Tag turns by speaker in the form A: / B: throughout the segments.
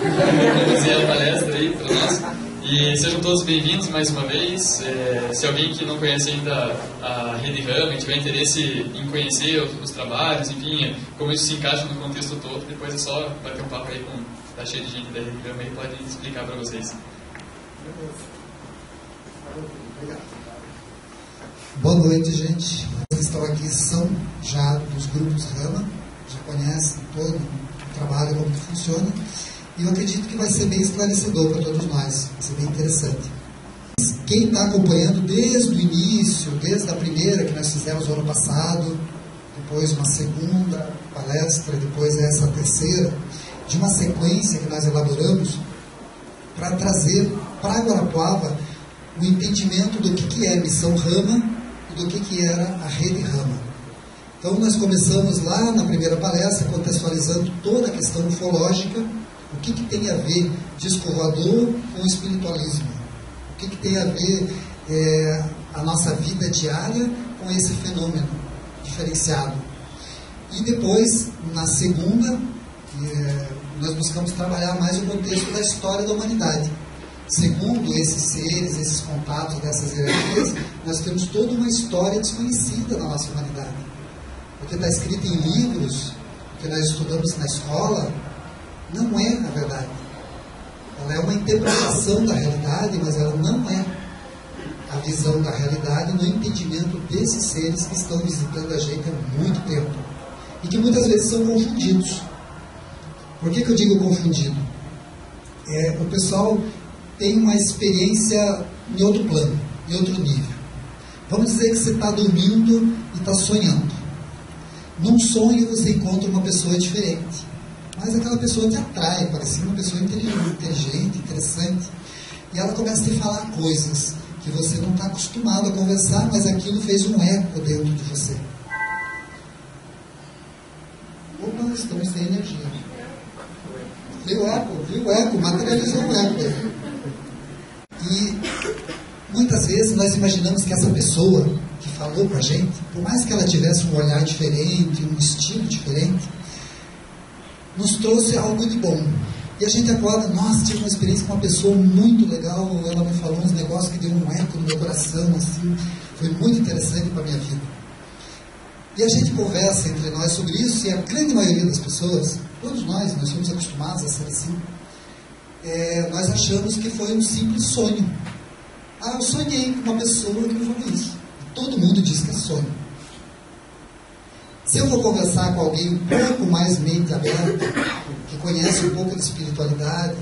A: E sejam todos bem-vindos mais uma vez. É, se alguém que não conhece ainda a Rede e tiver interesse em conhecer os, os, trabalhos, enfim, como isso se encaixa no contexto todo, depois é só bater um papo aí com. Tá cheio de gente da Rede Rama e pode explicar para vocês.
B: Boa noite, gente. Vocês estão aqui são já dos grupos Rama, já conhecem todo o trabalho, como que funciona. E eu acredito que vai ser bem esclarecedor para todos nós, vai ser bem interessante. Quem está acompanhando desde o início, desde a primeira que nós fizemos no ano passado, depois uma segunda palestra, depois essa terceira, de uma sequência que nós elaboramos para trazer para Guarapuava o entendimento do que, que é missão Rama e do que, que era a rede Rama. Então, nós começamos lá na primeira palestra, contextualizando toda a questão ufológica, o que, que tem a ver disco voador com espiritualismo? O que, que tem a ver é, a nossa vida diária com esse fenômeno diferenciado? E depois, na segunda, é, nós buscamos trabalhar mais o contexto da história da humanidade. Segundo esses seres, esses contatos dessas hierarquias, nós temos toda uma história desconhecida na nossa humanidade. Porque está escrito em livros que nós estudamos na escola, não é a verdade. Ela é uma interpretação da realidade, mas ela não é a visão da realidade no entendimento desses seres que estão visitando a gente há muito tempo e que muitas vezes são confundidos. Por que, que eu digo confundido? É, o pessoal tem uma experiência em outro plano, em outro nível. Vamos dizer que você está dormindo e está sonhando. Num sonho você encontra uma pessoa diferente mas aquela pessoa te atrai, parecia uma pessoa inteligente, interessante. E ela começa a te falar coisas que você não está acostumado a conversar, mas aquilo fez um eco dentro de você. Opa, estamos sem energia. Viu o eco? Viu o eco? Materializou o eco. E muitas vezes nós imaginamos que essa pessoa que falou com a gente, por mais que ela tivesse um olhar diferente, um estilo diferente, nos trouxe algo de bom. E a gente acorda, nossa, tive uma experiência com uma pessoa muito legal, ela me falou uns negócios que deu um eco no meu coração, assim, foi muito interessante para a minha vida. E a gente conversa entre nós sobre isso, e a grande maioria das pessoas, todos nós, nós somos acostumados a ser assim, é, nós achamos que foi um simples sonho. Ah, eu sonhei com uma pessoa que me falou isso. Todo mundo diz que é sonho. Se eu for conversar com alguém um pouco mais mente aberta, que conhece um pouco de espiritualidade,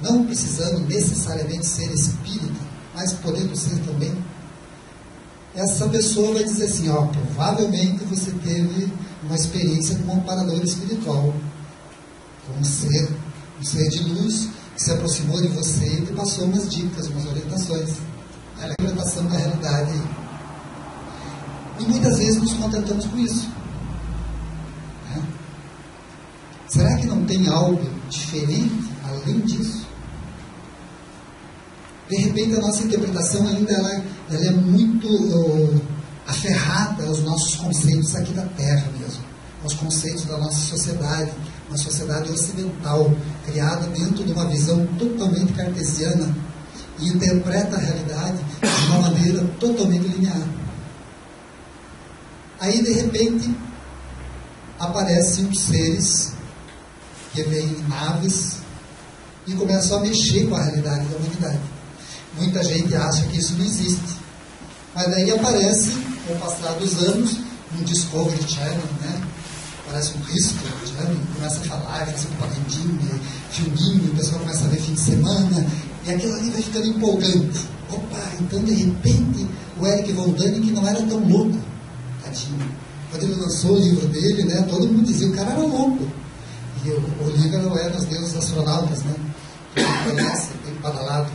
B: não precisando necessariamente ser espírita, mas podendo ser também, essa pessoa vai dizer assim, ó, provavelmente você teve uma experiência com um amparador espiritual, com um ser, um ser de luz, que se aproximou de você e te passou umas dicas, umas orientações. É a interpretação da realidade. E muitas vezes nos contentamos com isso. Será que não tem algo diferente além disso? De repente a nossa interpretação ainda ela, ela é muito uh, aferrada aos nossos conceitos aqui da Terra mesmo, aos conceitos da nossa sociedade, uma sociedade ocidental, criada dentro de uma visão totalmente cartesiana e interpreta a realidade de uma maneira totalmente linear. Aí de repente aparecem os seres que vem em naves e começam a mexer com a realidade da humanidade. Muita gente acha que isso não existe. Mas daí aparece, com o passar dos anos, um Discovery Channel, né? Parece um History Channel, começa a falar, faz propagandinha, filminho, o pessoal começa a ver fim de semana, e aquilo ali vai ficando empolgante. Opa, então de repente o Eric Von Däniken não era tão louco, tadinho. Quando ele lançou o livro dele, né, todo mundo dizia, o cara era louco. E o, o Líbano era os deuses astronautas, né? Que conhece, bem badalado.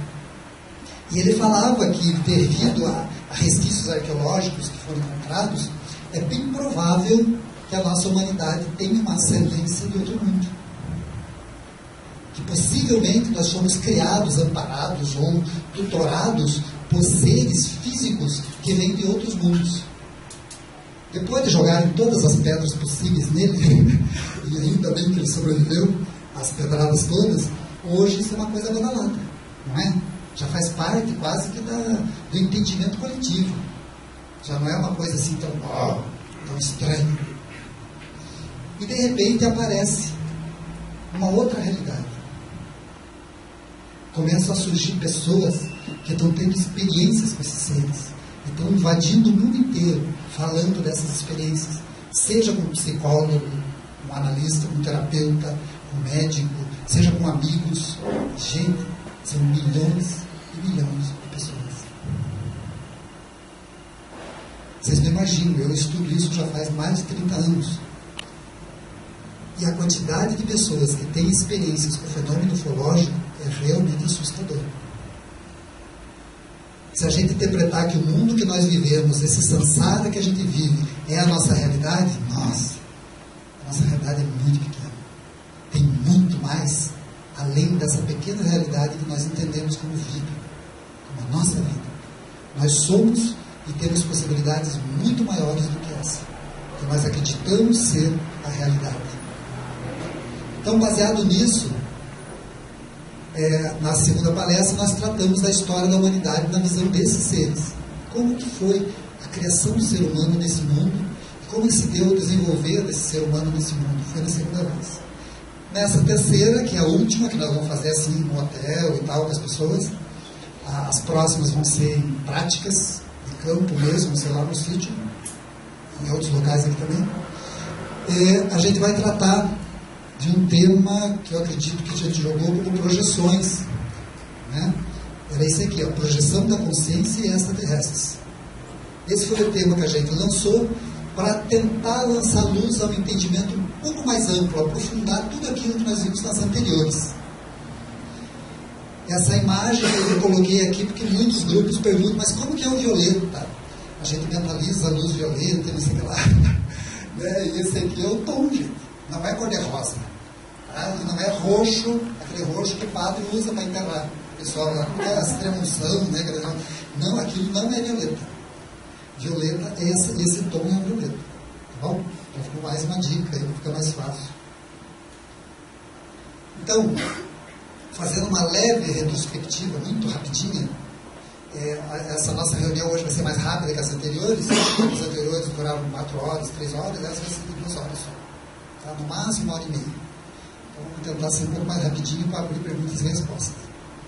B: E ele falava que, devido a, a resquícios arqueológicos que foram encontrados, é bem provável que a nossa humanidade tenha uma ascendência de outro mundo. Que possivelmente nós fomos criados, amparados ou tutorados por seres físicos que vêm de outros mundos. Depois de jogarem todas as pedras possíveis nele, e ainda bem que ele sobreviveu às pedradas todas, hoje isso é uma coisa badalada, não é? já faz parte quase que da, do entendimento coletivo. Já não é uma coisa assim tão, oh, tão estranha. E de repente aparece uma outra realidade. Começam a surgir pessoas que estão tendo experiências com esses seres. Estão invadindo o mundo inteiro, falando dessas experiências. Seja com um psicólogo, um analista, um terapeuta, um médico, seja com amigos. Gente, são milhões e milhões de pessoas. Vocês não imaginam, eu estudo isso já faz mais de 30 anos. E a quantidade de pessoas que têm experiências com o fenômeno ufológico é realmente assustadora. Se a gente interpretar que o mundo que nós vivemos, esse samsara que a gente vive, é a nossa realidade, nossa, a nossa realidade é muito pequena. Tem muito mais além dessa pequena realidade que nós entendemos como vida, como a nossa vida. Nós somos e temos possibilidades muito maiores do que essa, que nós acreditamos ser a realidade. Então, baseado nisso, é, na segunda palestra nós tratamos da história da humanidade na visão desses seres. Como que foi a criação do ser humano nesse mundo como se deu o desenvolver desse ser humano nesse mundo. Foi na segunda vez. Nessa terceira, que é a última, que nós vamos fazer assim no hotel e tal, com as pessoas, as próximas vão ser em práticas, de campo mesmo, sei lá, no sítio, em outros locais aqui também. E a gente vai tratar de um tema que eu acredito que a gente jogou como projeções. Né? Era isso aqui, a projeção da consciência e extraterrestres. Esse foi o tema que a gente lançou para tentar lançar luz a um entendimento um pouco mais amplo, aprofundar tudo aquilo que nós vimos nas anteriores. Essa imagem eu coloquei aqui porque muitos grupos perguntam, mas como que é o violeta? A gente mentaliza a luz violeta, não sei o que lá. né? E esse aqui é o tom, gente. Não é cor-de-rosa. Tá? Não é roxo, aquele roxo que o padre usa para enterrar. Pessoal lá, é a extrema-unção, né? Não, aquilo não é violeta. Violeta, esse, esse tom é violeta. Tá bom? Então ficou mais uma dica aí, fica mais fácil. Então, fazendo uma leve retrospectiva, muito rapidinha, é, essa nossa reunião hoje vai ser mais rápida que as anteriores. As anteriores duraram 4 horas, 3 horas, essa vai ser de 2 horas só. No máximo uma hora e meia. Então vamos tentar ser um pouco mais rapidinho para abrir perguntas e respostas.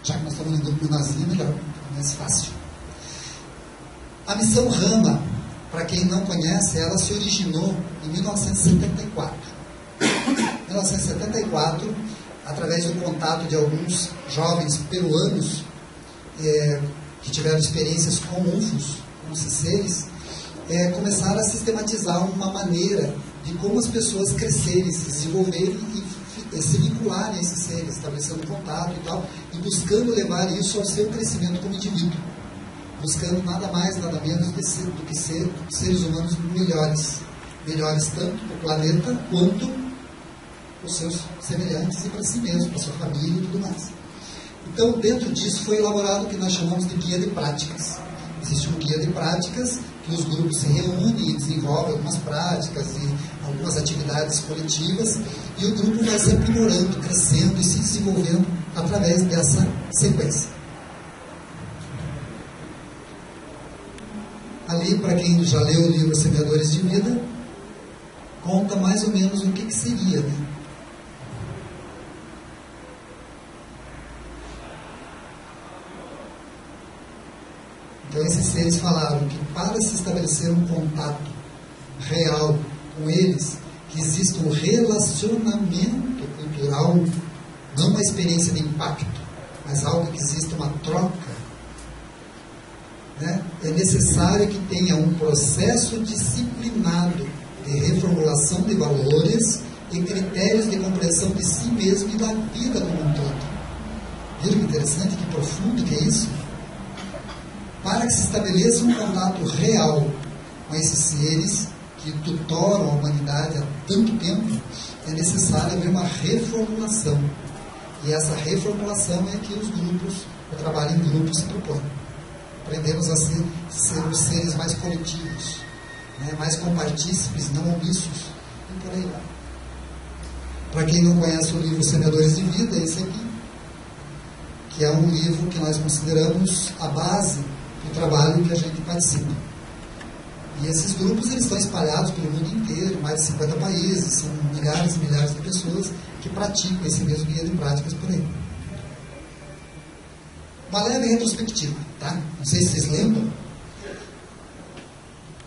B: Já que nós estamos no grupo Nazir, melhor, mais fácil. A missão Rama, para quem não conhece, ela se originou em 1974. 1974, através do contato de alguns jovens peruanos é, que tiveram experiências com UFOs, com esses seres, é, começaram a sistematizar uma maneira de como as pessoas crescerem, se desenvolverem e se vincularem a esses seres, estabelecendo contato e tal, e buscando levar isso ao seu crescimento como indivíduo buscando nada mais, nada menos do que ser, do que ser seres humanos melhores. Melhores tanto para o planeta quanto os seus semelhantes e para si mesmo, para sua família e tudo mais. Então, dentro disso foi elaborado o que nós chamamos de guia de práticas. Existe um guia de práticas que os grupos se reúnem e desenvolvem algumas práticas e algumas atividades coletivas e o grupo vai se aprimorando, crescendo e se desenvolvendo através dessa sequência. ali, para quem já leu o livro Semeadores de Vida, conta mais ou menos o que, que seria. Né? Então, esses seres falaram que para se estabelecer um contato real com eles, que exista um relacionamento cultural, não uma experiência de impacto, mas algo que exista uma troca né, é necessário que tenha um processo disciplinado de reformulação de valores e critérios de compreensão de si mesmo e da vida como um todo. Viram que interessante, que profundo que é isso? Para que se estabeleça um contato real com esses seres que tutoram a humanidade há tanto tempo, é necessário haver uma reformulação. E essa reformulação é que os grupos, o trabalho em grupos se propõe aprendemos a ser, os seres mais coletivos, né? mais compartícipes, não omissos, e por aí vai. Para quem não conhece o livro Semeadores de Vida, esse aqui. que é um livro que nós consideramos a base do trabalho que a gente participa. E esses grupos eles estão espalhados pelo mundo inteiro, mais de 50 países, são milhares e milhares de pessoas que praticam esse mesmo guia de práticas por aí. Uma leve retrospectiva, tá? Não sei se vocês lembram.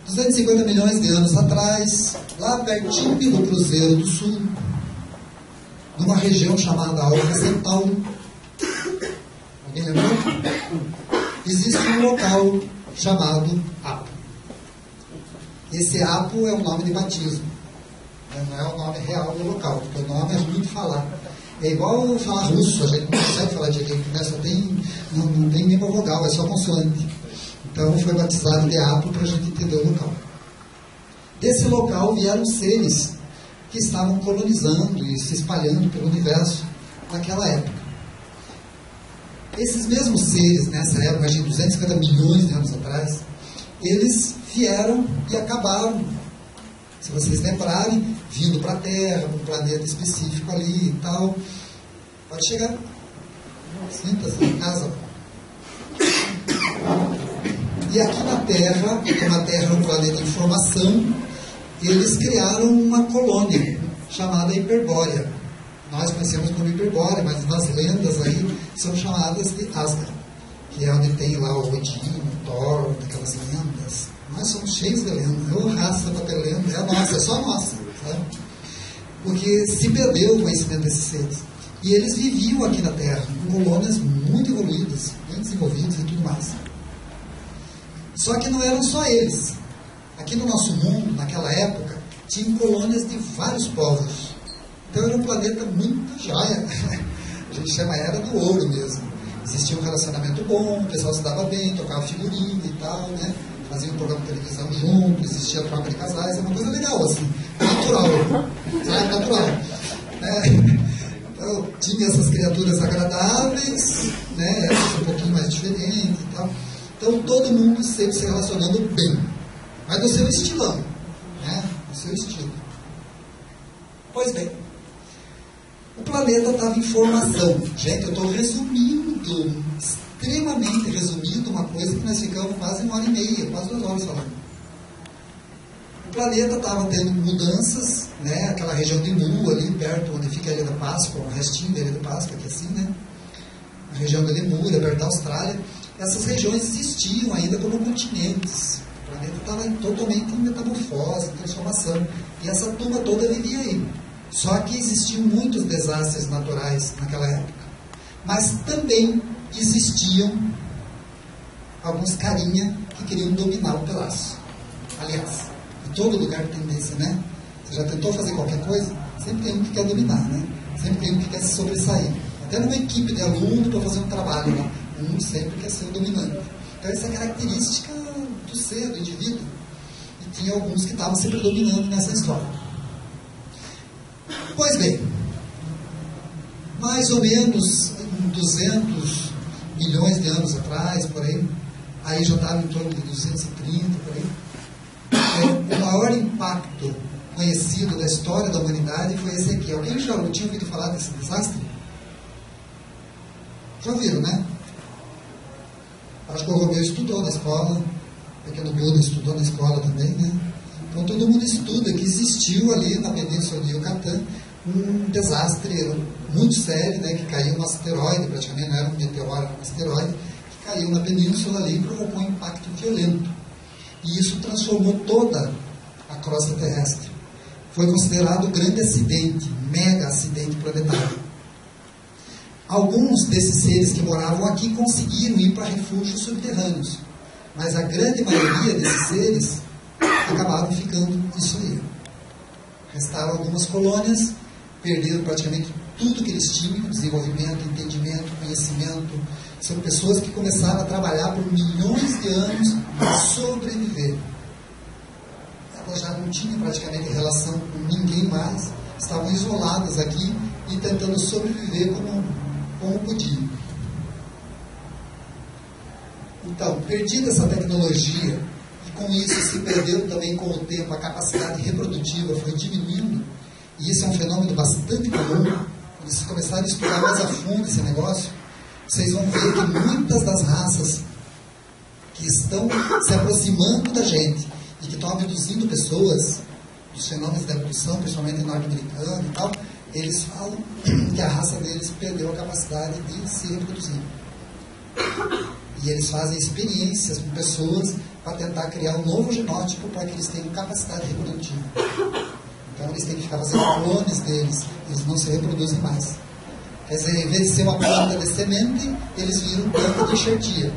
B: 250 milhões de anos atrás, lá pertinho do Cruzeiro do Sul, numa região chamada Alfa Centauro, alguém lembrou? Existe um local chamado Apo. Esse Apo é o nome de batismo, né? não é o nome real do local, porque o nome é ruim de falar. É igual falar russo, a gente não consegue falar direito, né? só tem, não, não tem nenhuma vogal, é só consoante. Então foi batizado de Apo para a gente entender o local. Desse local vieram seres que estavam colonizando e se espalhando pelo universo naquela época. Esses mesmos seres, nessa época de 250 milhões de anos atrás, eles vieram e acabaram, se vocês lembrarem, vindo para a Terra, para um planeta específico ali e tal. Pode chegar. Sinta-se em casa. E aqui na Terra, como a Terra é um planeta em formação, eles criaram uma colônia chamada Hiperbórea. Nós conhecemos como Hiperbórea, mas nas lendas aí são chamadas de Asgard, que é onde tem lá o Odin, o Thor, aquelas lendas. Nós somos cheios de lendas. Eu raça para ter lenda, é nossa, é só nossa. Sabe? Porque se perdeu o conhecimento desses seres. E eles viviam aqui na Terra, em colônias muito evoluídas, bem desenvolvidas e tudo mais. Só que não eram só eles. Aqui no nosso mundo, naquela época, tinha colônias de vários povos. Então era um planeta muito joia. A gente chama era do ouro mesmo. Existia um relacionamento bom, o pessoal se dava bem, tocava figurinha e tal, né? Fazia um programa de televisão junto, existia troca de casais, é uma coisa legal, assim, natural, sabe? Natural. É, então, tinha essas criaturas agradáveis, né? Um pouquinho mais diferentes e tal. Então todo mundo sempre se relacionando bem mas do seu estilão, né? Do seu estilo. Pois bem, planeta estava em formação. Gente, eu estou resumindo, extremamente resumindo uma coisa que nós ficamos quase uma hora e meia, quase duas horas falando. O planeta estava tendo mudanças, né? Aquela região de Mu, ali perto, onde fica a Ilha da Páscoa, o restinho da Ilha da Páscoa, que é assim, né? A região da Lemúria, perto da Austrália. Essas regiões existiam ainda como continentes planeta estava totalmente em metamorfose, em transformação. E essa turma toda vivia aí. Só que existiam muitos desastres naturais naquela época. Mas também existiam alguns carinha que queriam dominar o pedaço. Aliás, em todo lugar tem desse, né? Você já tentou fazer qualquer coisa? Sempre tem um que quer dominar, né? Sempre tem um que quer se sobressair. Até numa equipe de aluno para fazer um trabalho lá. Um sempre quer ser o dominante. Então essa característica do ser, do indivíduo. E tinha alguns que estavam se predominando nessa história. Pois bem, mais ou menos 200 milhões de anos atrás, por aí, aí já estava em torno de 230, por aí, é, o maior impacto conhecido da história da humanidade foi esse aqui. Alguém já tinha ouvido falar desse desastre? Já ouviram, né? Acho que o Romeu estudou na escola, pequeno Buda estudou na escola também, né? Então todo mundo estuda que existiu ali na península de Yucatán um desastre muito sério, né? Que caiu um asteroide, praticamente não era um meteoro, era um asteroide, que caiu na península ali e provocou um impacto violento. E isso transformou toda a crosta terrestre. Foi considerado um grande acidente, mega acidente planetário. Alguns desses seres que moravam aqui conseguiram ir para refúgios subterrâneos. Mas a grande maioria desses seres acabaram ficando isso aí. Restaram algumas colônias, perderam praticamente tudo que eles tinham, desenvolvimento, entendimento, conhecimento. São pessoas que começaram a trabalhar por milhões de anos para sobreviver. Elas já não tinham praticamente relação com ninguém mais, estavam isoladas aqui e tentando sobreviver como, como podiam. Então, perdida essa tecnologia, e com isso se perdeu também com o tempo, a capacidade reprodutiva foi diminuindo, e isso é um fenômeno bastante comum, quando se começarem a estudar mais a fundo esse negócio, vocês vão ver que muitas das raças que estão se aproximando da gente e que estão abduzindo pessoas, os fenômenos da abdução, principalmente norte-americano e tal, eles falam que a raça deles perdeu a capacidade de se reproduzir. E eles fazem experiências com pessoas para tentar criar um novo genótipo para que eles tenham capacidade reprodutiva. Então eles têm que ficar fazendo clones deles, eles não se reproduzem mais. Quer dizer, em vez de ser uma planta de semente, eles viram planta de enxertia.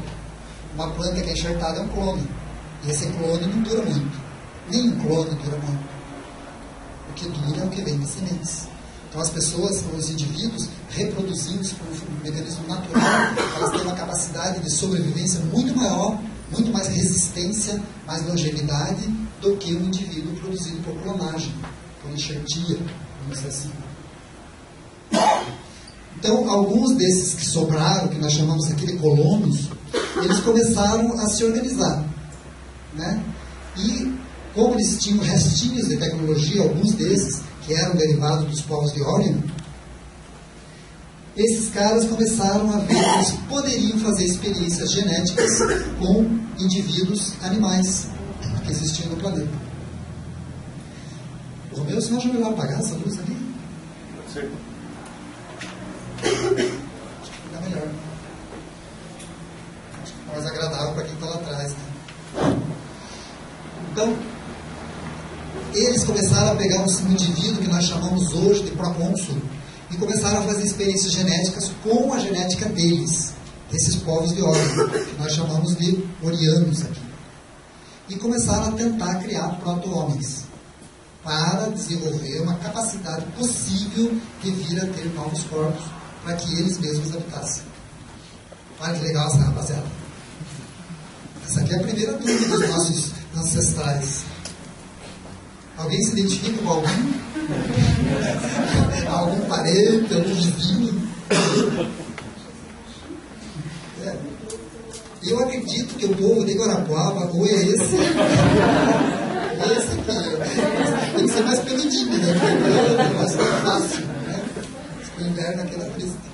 B: Uma planta que é enxertada é um clone. E esse clone não dura muito. Nenhum clone dura muito. O que dura é o que vem das sementes. Então as pessoas, os indivíduos, reproduzindo por um mecanismo natural, elas têm uma capacidade de sobrevivência muito maior, muito mais resistência, mais longevidade do que um indivíduo produzido por clonagem, por enxertia, vamos dizer assim. Então, alguns desses que sobraram, que nós chamamos aqui de colonos, eles começaram a se organizar. Né? E, como eles tinham restinhos de tecnologia, alguns desses, que eram derivados dos povos de Orion, esses caras começaram a ver que eles poderiam fazer experiências genéticas com indivíduos animais que existiam no planeta. O Romeu, você já melhor apagar essa luz ali? Sim. Acho que fica melhor. Acho que fica mais agradável para quem está lá atrás. Né? Então, eles começaram a pegar um indivíduo que nós chamamos hoje de procônsul e começaram a fazer experiências genéticas com a genética deles, desses povos de Orion, que nós chamamos de orianos aqui. E começaram a tentar criar proto-homens para desenvolver uma capacidade possível de vir a ter novos corpos para que eles mesmos habitassem. Olha que legal essa rapaziada. Essa aqui é a primeira dúvida dos nossos ancestrais. Alguém se identifica com algum? algum parente, algum vizinho? É. Eu acredito que o povo de Guarapuava ou é esse, esse aqui. Tem que ser mais peludinho, né? Porque é fácil, né? O inverno é aquela triste.